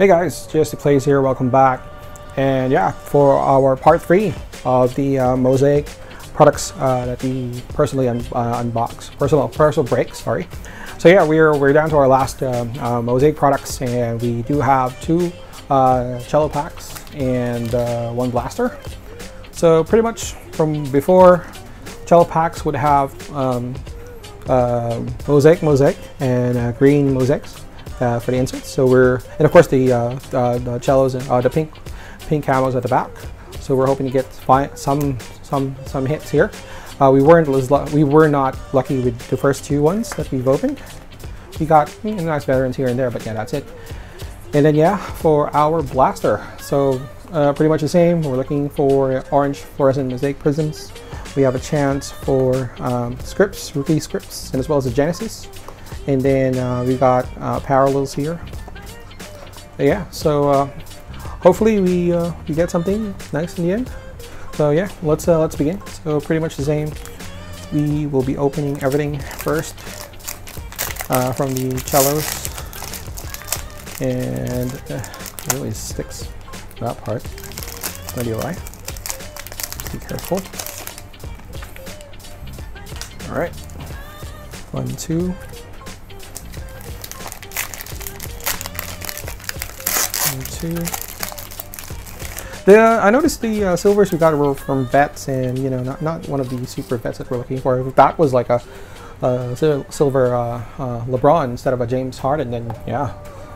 Hey guys, GST Plays here, welcome back. And yeah, for our part three of the uh, Mosaic products uh, that we personally un uh, unbox, personal personal break, sorry. So yeah, we're we're down to our last uh, uh, Mosaic products, and we do have two uh, cello packs and one blaster. So pretty much from before, cello packs would have um, mosaic, mosaic, and green mosaics for the inserts. So we're, and of course the, uh, uh, the cellos and uh, the pink, pink camos at the back. So we're hoping to get some, some, some hits here. Uh, we weren't, we were not lucky with the first two ones that we've opened. We got you know, nice veterans here and there, but yeah, that's it. And then yeah, for our blaster. So uh, pretty much the same. We're looking for orange fluorescent mosaic prisms. We have a chance for um, scripts, rookie scripts, and as well as the Genesis. And then uh, we got uh, parallels here. Yeah, so uh, hopefully we uh, we get something nice in the end. So yeah, let's uh, let's begin. So pretty much the same. We will be opening everything first uh, from the cellos, and it really sticks that part. No why. Be careful. All right, one, two. Two. The, uh, I noticed the uh, silvers we got were from vets and, you know, not, not one of the super vets that we're looking for. If that was like a, a silver uh, uh, LeBron instead of a James Harden, then yeah,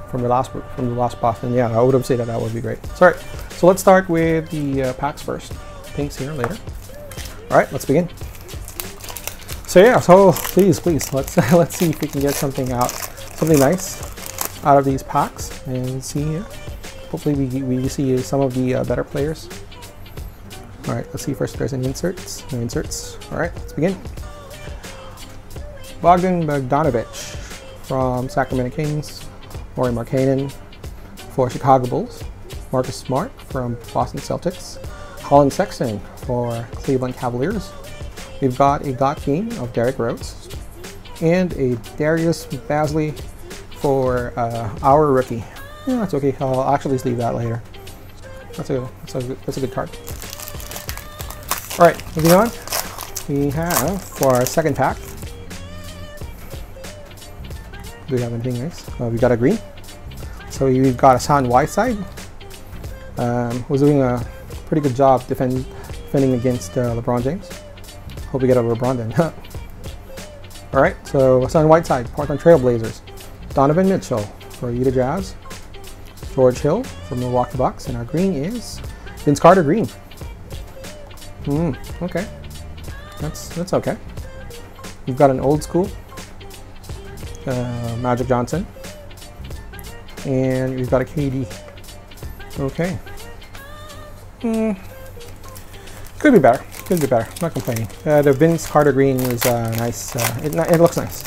from the last from the last box, then yeah, I would have said that that would be great. So, so let's start with the uh, packs first. Pinks here later. All right, let's begin. So yeah, so please, please, let's let's see if we can get something out, something nice out of these packs and see. Yeah hopefully we, we see some of the uh, better players. All right, let's see first if there's any inserts. No inserts. All right, let's begin. Bogdan Bogdanovich from Sacramento Kings. Lauri Markkanen for Chicago Bulls. Marcus Smart from Boston Celtics. Collin Sexton for Cleveland Cavaliers. We've got a got game of Derrick Rose and a Darius Bazley for uh, our rookie yeah, that's okay. I'll actually leave that later. That's a that's a that's a good card. All right, moving on. We have for our second pack. Do we have anything nice? Uh, we got a green. So we've got Hassan Whiteside. Um, was doing a pretty good job defend, defending against uh, LeBron James. Hope we get a LeBron then. All right, so Hassan Whiteside, Portland Trailblazers. Donovan Mitchell for Utah Jazz. George Hill from the Milwaukee Bucks, and our green is Vince Carter green. Hmm, okay. That's that's okay. We've got an old school uh, Magic Johnson, and we've got a KD. Okay. Hmm. Could be better. Could be better. not complaining. Uh, the Vince Carter green is uh, nice. Uh, it, it looks nice.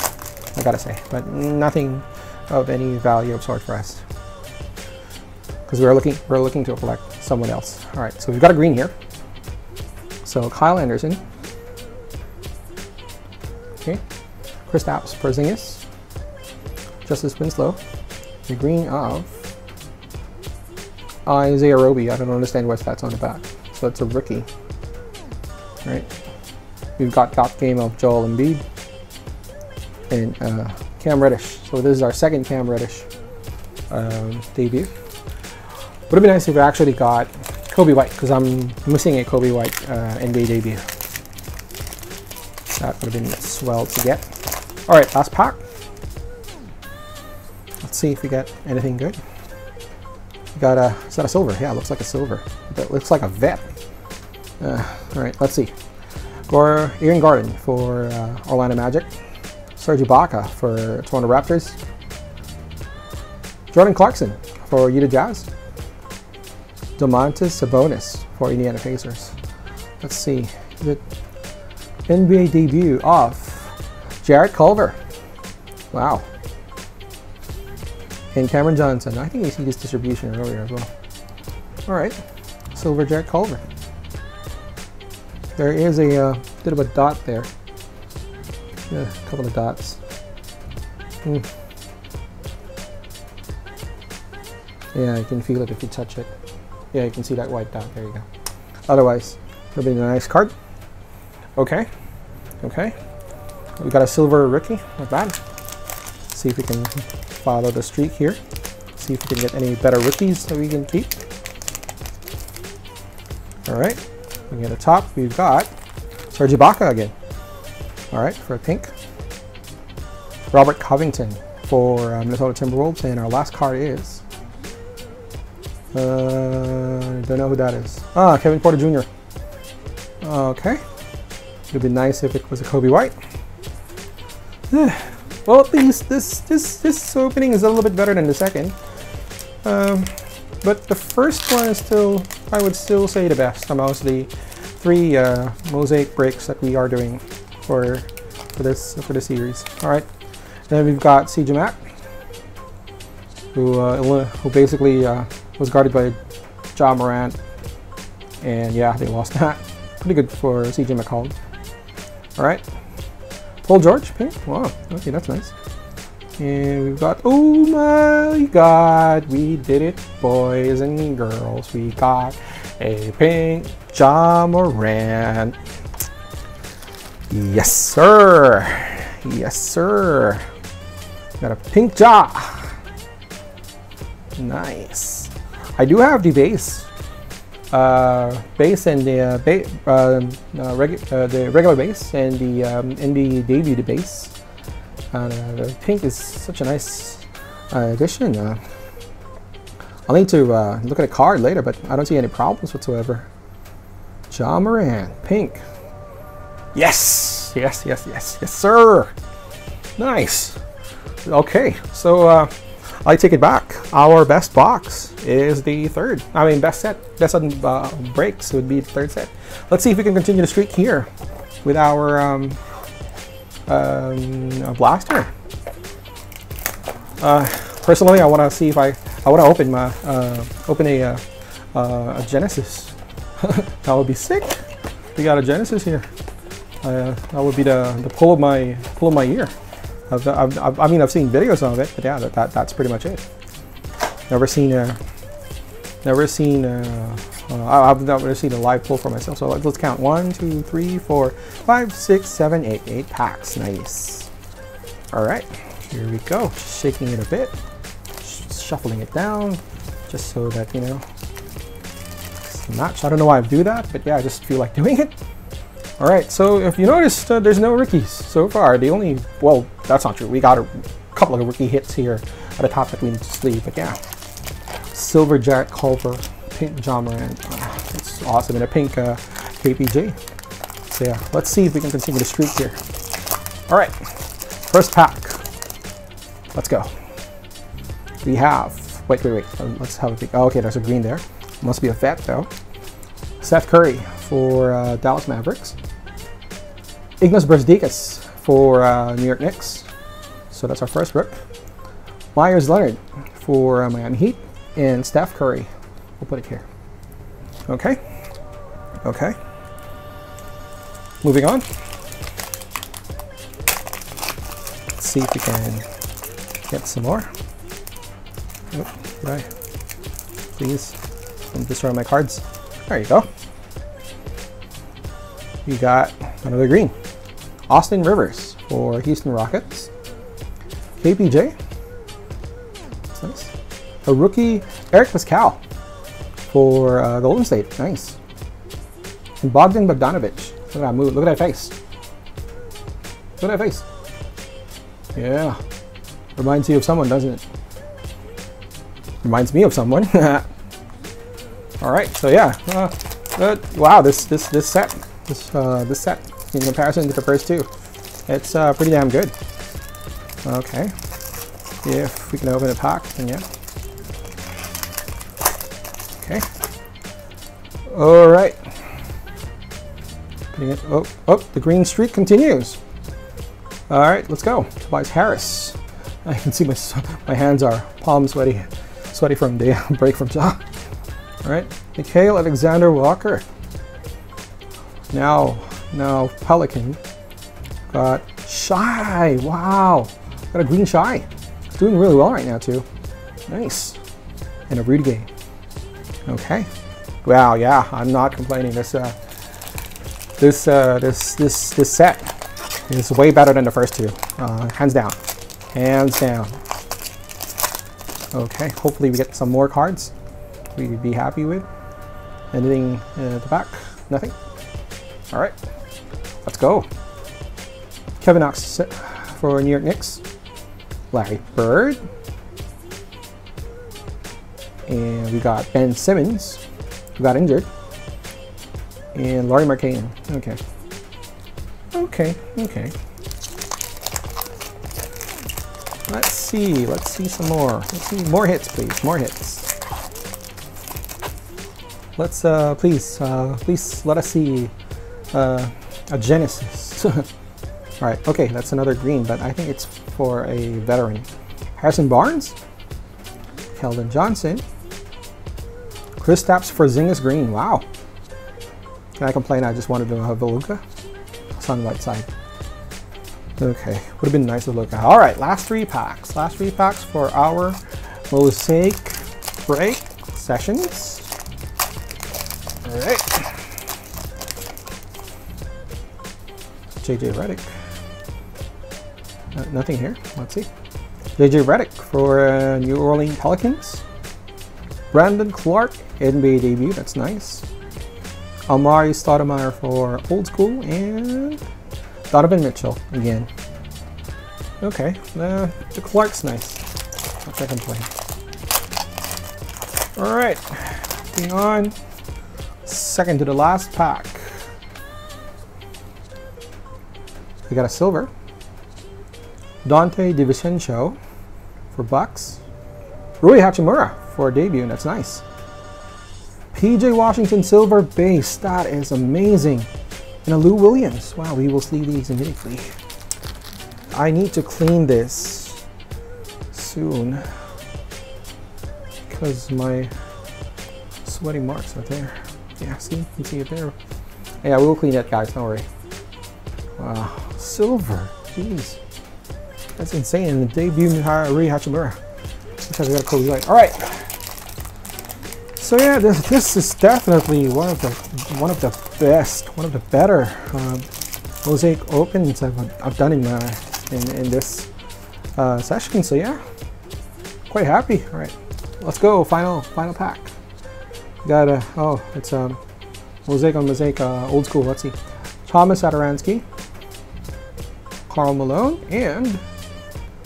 I gotta say, but nothing of any value of sort for us because we're looking we're looking to collect someone else. All right, so we've got a green here. So Kyle Anderson. Okay, Kristaps, Porzingis. Justice Winslow. The green of Isaiah Roby. I don't understand what that's on the back. So it's a rookie. All right. We've got top game of Joel Embiid and uh, Cam Reddish. So this is our second Cam Reddish um, debut. Would have been nice if we actually got Coby White, because I'm missing a Coby White uh, NBA debut. That would have been swell to get. Alright, last pack. Let's see if we get anything good. We got a, is that a silver? Yeah, looks like a silver. That looks like a vet. Uh, Alright, let's see. Gore, Aaron Gordon for uh, Orlando Magic. Serge Ibaka for Toronto Raptors. Jordan Clarkson for Utah Jazz. Domantas Sabonis for Indiana Pacers. Let's see. The NBA debut of Jarrett Culver. Wow. And Cameron Johnson. I think we see this distribution earlier as well. Alright. Silver Jarrett Culver. There is a uh, bit of a dot there. Yeah, a couple of dots. Hmm. Yeah, you can feel it if you touch it. Yeah, you can see that white dot. There you go. Otherwise, it'll be a nice card. Okay. Okay. We got a silver rookie. Not bad. See if we can follow the streak here. See if we can get any better rookies that we can keep. Alright. Looking at the top, we've got Serge Ibaka again. Alright, for a pink. Robert Covington for uh, Minnesota Timberwolves. And our last card is... Uh, don't know who that is. Ah, Kevin Porter Jr. Okay. It would be nice if it was a Coby White. well, at least this, this, this opening is a little bit better than the second. Um, but the first one is still, I would still say the best amongst the three uh, mosaic breaks that we are doing for for this for the series. All right, then we've got CJ Mack, who uh, who basically uh, was guarded by Ja Morant, and yeah, they lost that. Pretty good for CJ McCollum. All right, Paul George, pink. Wow, okay, that's nice. And we've got, oh my god, we did it, boys and girls. We got a pink Ja Morant. Yes, sir. Yes, sir. Got a pink Ja. Nice. I do have the base. Uh, base and the uh, ba uh, regu uh, the regular base and the um, and the debut base. And uh, the pink is such a nice uh, addition. I'll need to look at a card later, but I don't see any problems whatsoever. Ja Morant, pink. Yes, yes, yes, yes, yes, sir. Nice. Okay, so I take it back. Our best box is the third. I mean, best set, best on uh, breaks would be the third set. Let's see if we can continue the streak here with our um, um, blaster. Uh, personally, I want to see if I I want to open my uh, open a, uh, uh a Genesis. that would be sick. We got a Genesis here. Uh, that would be the the pull of my pull of my ear. I've, I've, i mean, I've seen videos of it, but yeah, that, that that's pretty much it. Never seen a never seen a, uh, I've never seen a live pull for myself. So let's count one, two, three, four, five, six, seven, eight, eight packs. Nice. All right, here we go. Just shaking it a bit, shuffling it down, just so that you know match. I don't know why I do that, but yeah, I just feel like doing it. All right, so if you noticed, uh, there's no rookies so far. The only, well, that's not true. We got a couple of rookie hits here at the top that we need to sleeve, but yeah. Silver Jack Culver pink Ja Morant. Oh, it's awesome. And a pink uh, KPJ. So yeah, let's see if we can continue the streak here. All right, first pack. Let's go. We have, wait, wait, wait. Um, let's have a pick. Oh, okay, there's a green there. Must be a fat though. Seth Curry for uh, Dallas Mavericks. Ignas Brazdeikis for uh, New York Knicks. So that's our first rook. Meyers Leonard for uh, Miami Heat. And Steph Curry We'll put it here. Okay. Okay. Moving on. Let's see if we can get some more. Oh, I? Please don't destroy my cards. There you go. We got another green. Austin Rivers for Houston Rockets. KPJ. Nice. A rookie, Eric Paschall for uh, Golden State. Nice. And Bogdan Bogdanovich. Look at that move. Look at that face. Look at that face. Yeah. Reminds you of someone, doesn't it? Reminds me of someone. All right. So yeah. Uh, uh, wow. This this this set this uh, this set in comparison to the first two, it's uh, pretty damn good. Okay. If we can open a pack, then yeah. Okay. All right. Oh, oh, the green streak continues. All right, let's go. Tobias Harris. I can see my my hands are palm sweaty, sweaty from the break from Ja. All right, Nickeil Alexander Walker. Now, now Pelican got Shai. Wow, got a green Shai. It's doing really well right now too. Nice. and a Rudy Okay. Wow, yeah, I'm not complaining. This uh, this uh, this this this set is way better than the first two, uh, hands down, hands down. Okay, hopefully we get some more cards we'd be happy with. Anything at the back? Nothing. All right, let's go. Kevin Knox for New York Knicks. Larry Bird. And we got Ben Simmons, who got injured. And Lauri Markkanen. Okay. Okay, okay. Let's see, let's see some more. Let's see, more hits, please, more hits. Let's, uh, please, uh, please let us see uh, a Genesis. All right, okay, that's another green, but I think it's for a veteran. Harrison Barnes, Keldon Johnson, Kristaps Porzingis green. Wow. Can I complain? I just wanted to have a Luka. Sunlight side. Okay, would have been nice to look at. All right, last three packs. Last three packs for our mosaic break sessions. All right. JJ Redick. Uh, nothing here. Let's see. JJ Redick for uh, New Orleans Pelicans. Brandon Clarke, NBA debut, that's nice. Amar'e Stoudemire for Old School, and Donovan Mitchell again. Okay, uh, the Clarke's nice. Check and play. Alright, moving on. Second to the last pack. We got a silver. Donte DiVincenzo for Bucks. Rui Hachimura for a debut, and that's nice. PJ Washington silver base, that is amazing. And a Lou Williams. Wow, we will see these immediately. I need to clean this soon because my sweaty marks are there. Yeah, see, you see it there. Yeah, we'll clean that, guys. Don't worry. Wow, silver. Jeez, that's insane. And the debut Rui Hachimura. Because I got a cool light. All right. So yeah, this this is definitely one of the one of the best, one of the better um, mosaic opens I've, I've done in uh, in, in this uh, session. So yeah, quite happy. All right, let's go. Final final pack. Got a oh, it's um mosaic on mosaic uh, old school. Let's see, Thomas Satoransky, Karl Malone, and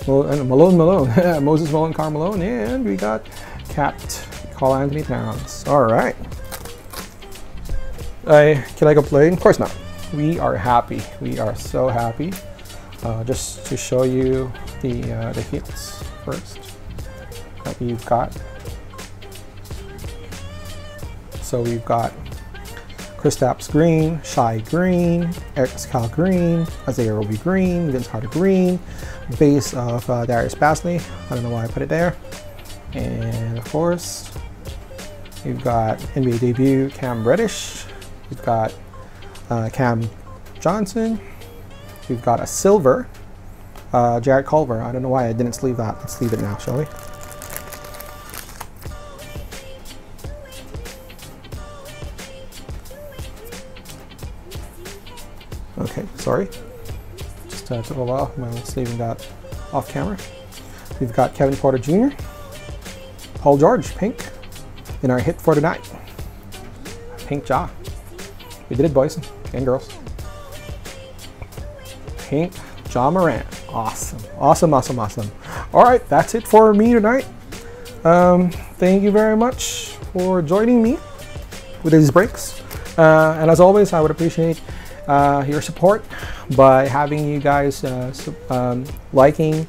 well, Malone Malone, Moses Malone, Karl Malone, and we got Capped Karl-Anthony Towns. All right. I, can I complain? Of course not. We are happy. We are so happy. Uh, just to show you the uh, the hits first that we've got. So we've got Kristaps Green, Shai Green, Eric Cal Green, Isaiah Roby Green, Vince Carter Green, base of uh, Darius Bazley. I don't know why I put it there. And of course, you've got NBA debut Cam Reddish. You've got uh, Cam Johnson. You've got a silver uh, Jarrett Culver. I don't know why I didn't sleeve that. Let's leave it now, shall we? Sorry. Just uh, took a while. I'm sleeving that off camera. We've got Kevin Porter Jr., Paul George, pink, in our hit for tonight. Pink Ja. We did it, boys and girls. Pink Ja Morant. Awesome. Awesome, awesome, awesome. All right, that's it for me tonight. Um, thank you very much for joining me with these breaks. Uh, and as always, I would appreciate uh, your support by having you guys uh, um, liking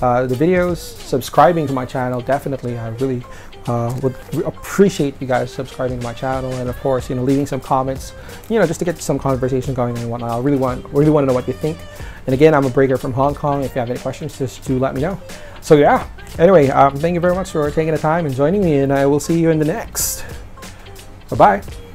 uh, the videos, subscribing to my channel. Definitely, I really uh, would appreciate you guys subscribing to my channel and of course you know leaving some comments you know just to get some conversation going and whatnot. I really want really want to know what you think. And again I'm a breaker from Hong Kong. If you have any questions just to let me know. So yeah. Anyway um, thank you very much for taking the time and joining me and I will see you in the next. Bye bye